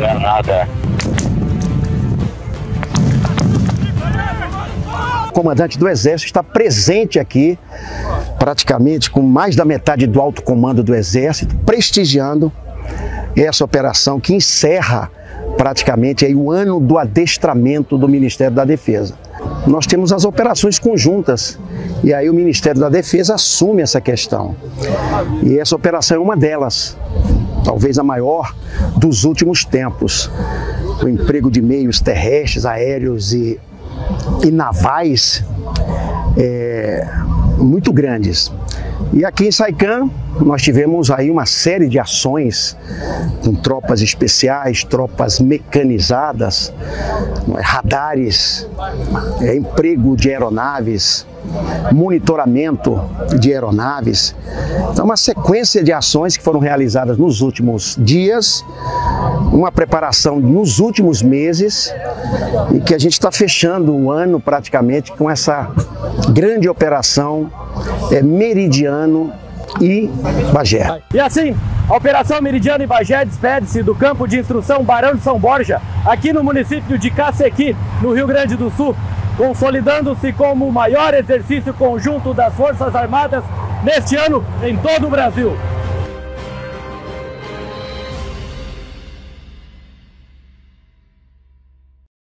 nada. O comandante do Exército está presente aqui, praticamente com mais da metade do alto comando do Exército, prestigiando essa operação que encerra praticamente aí o ano do adestramento do Ministério da Defesa. Nós temos as operações conjuntas e aí o Ministério da Defesa assume essa questão. E essa operação é uma delas, talvez a maior dos últimos tempos. O emprego de meios terrestres, aéreos e, e navais é, muito grandes. E aqui em Saican nós tivemos aí uma série de ações com tropas especiais, tropas mecanizadas, é, radares, é, emprego de aeronaves, monitoramento de aeronaves. Então, uma sequência de ações que foram realizadas nos últimos dias, uma preparação nos últimos meses e que a gente está fechando o ano praticamente com essa grande operação é, Meridiano e Bagé. E assim, a Operação Meridiano e Bagé despede-se do campo de instrução Barão de São Borja, aqui no município de Cacequi, no Rio Grande do Sul, consolidando-se como o maior exercício conjunto das Forças Armadas neste ano em todo o Brasil.